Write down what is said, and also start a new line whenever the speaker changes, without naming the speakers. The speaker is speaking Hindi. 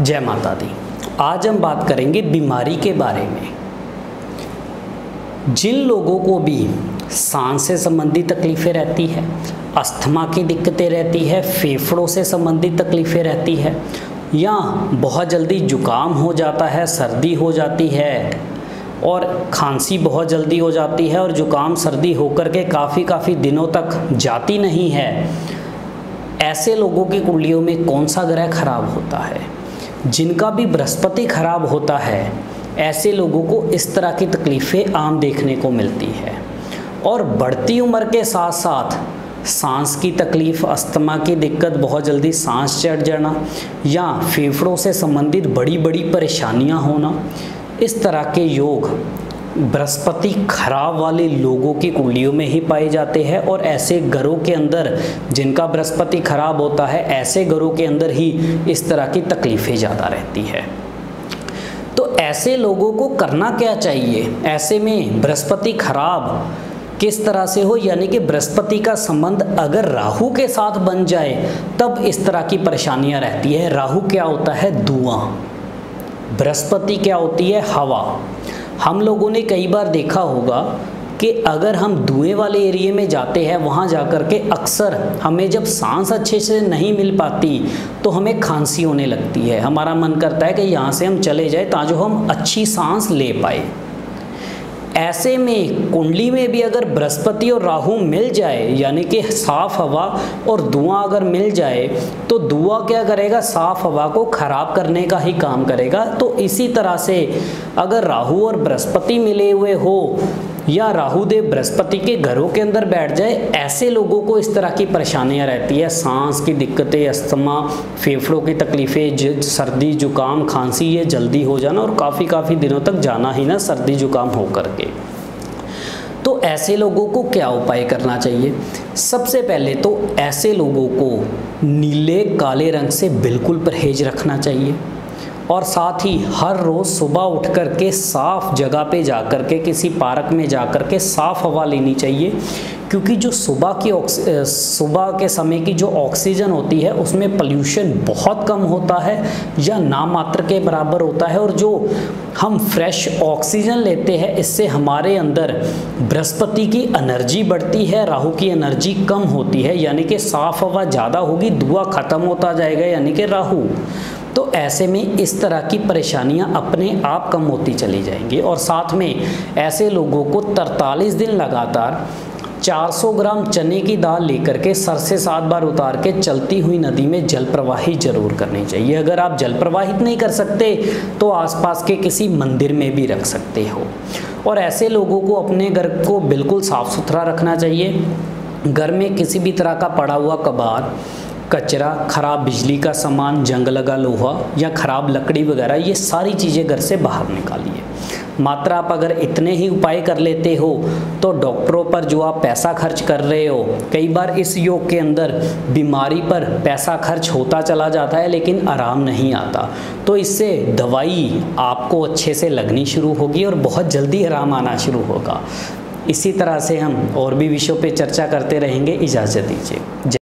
जय माता दी। आज हम बात करेंगे बीमारी के बारे में। जिन लोगों को भी सांस से संबंधित तकलीफ़ें रहती है, अस्थमा की दिक्कतें रहती है, फेफड़ों से संबंधित तकलीफ़ें रहती है, या बहुत जल्दी जुकाम हो जाता है, सर्दी हो जाती है, और खांसी बहुत जल्दी हो जाती है, और जुकाम सर्दी होकर के काफ़ी काफ़ी दिनों तक जाती नहीं है, ऐसे लोगों की कुंडलियों में कौन सा ग्रह खराब होता है? जिनका भी बृहस्पति खराब होता है, ऐसे लोगों को इस तरह की तकलीफ़ें आम देखने को मिलती है। और बढ़ती उम्र के साथ साथ सांस की तकलीफ़, अस्थमा की दिक्कत, बहुत जल्दी सांस चढ़ जाना या फेफड़ों से संबंधित बड़ी बड़ी परेशानियाँ होना, इस तरह के योग बृहस्पति खराब वाले लोगों की कुंडलियों में ही पाए जाते हैं और ऐसे घरों के अंदर जिनका बृहस्पति खराब होता है, ऐसे घरों के अंदर ही इस तरह की तकलीफ़ें ज़्यादा रहती है। तो ऐसे लोगों को करना क्या चाहिए? ऐसे में बृहस्पति खराब किस तरह से हो? यानी कि बृहस्पति का संबंध अगर राहु के साथ बन जाए, तब इस तरह की परेशानियाँ रहती है। राहु क्या होता है? धुआँ। बृहस्पति क्या होती है? हवा। हम लोगों ने कई बार देखा होगा कि अगर हम धुएँ वाले एरिए में जाते हैं, वहाँ जा कर के अक्सर हमें जब सांस अच्छे से नहीं मिल पाती तो हमें खांसी होने लगती है। हमारा मन करता है कि यहाँ से हम चले जाए ताकि हम अच्छी सांस ले पाए। ऐसे में कुंडली में भी अगर बृहस्पति और राहु मिल जाए, यानी कि साफ़ हवा और धुआँ अगर मिल जाए तो धुआँ क्या करेगा? साफ़ हवा को खराब करने का ही काम करेगा। तो इसी तरह से अगर राहु और बृहस्पति मिले हुए हो या राहु देव बृहस्पति के घरों के अंदर बैठ जाए, ऐसे लोगों को इस तरह की परेशानियाँ रहती है। सांस की दिक्कतें, अस्थमा, फेफड़ों की तकलीफ़ें सर्दी, जुकाम, खांसी, ये जल्दी हो जाना और काफ़ी काफ़ी दिनों तक जाना ही ना सर्दी, जुकाम हो करके। तो ऐसे लोगों को क्या उपाय करना चाहिए? सबसे पहले तो ऐसे लोगों को नीले, काले रंग से बिल्कुल परहेज रखना चाहिए। और साथ ही हर रोज़ सुबह उठ कर के साफ़ जगह पे जा कर के किसी पार्क में जा कर के साफ़ हवा लेनी चाहिए। क्योंकि जो सुबह की सुबह के समय की जो ऑक्सीजन होती है, उसमें पल्यूशन बहुत कम होता है या नाम मात्र के बराबर होता है। और जो हम फ्रेश ऑक्सीजन लेते हैं, इससे हमारे अंदर बृहस्पति की एनर्जी बढ़ती है, राहु की एनर्जी कम होती है। यानी कि साफ़ हवा ज़्यादा होगी धुआँ ख़त्म होता जाएगा। यानी कि राहु। तो ऐसे में इस तरह की परेशानियाँ अपने आप कम होती चली जाएँगी। और साथ में ऐसे लोगों को 43 दिन लगातार 400 ग्राम चने की दाल लेकर के सर से सात बार उतार के चलती हुई नदी में जल प्रवाहित ज़रूर करनी चाहिए। अगर आप जल प्रवाहित नहीं कर सकते तो आसपास के किसी मंदिर में भी रख सकते हो। और ऐसे लोगों को अपने घर को बिल्कुल साफ़ सुथरा रखना चाहिए। घर में किसी भी तरह का पड़ा हुआ कबार कचरा, खराब बिजली का सामान, जंग लगा लोहा या ख़राब लकड़ी वगैरह, ये सारी चीज़ें घर से बाहर निकालिए। मात्र आप अगर इतने ही उपाय कर लेते हो तो डॉक्टरों पर जो आप पैसा खर्च कर रहे हो, कई बार इस योग के अंदर बीमारी पर पैसा खर्च होता चला जाता है, लेकिन आराम नहीं आता। तो इससे दवाई आपको अच्छे से लगनी शुरू होगी और बहुत जल्दी आराम आना शुरू होगा। इसी तरह से हम और भी विषयों पे चर्चा करते रहेंगे। इजाज़त दीजिए।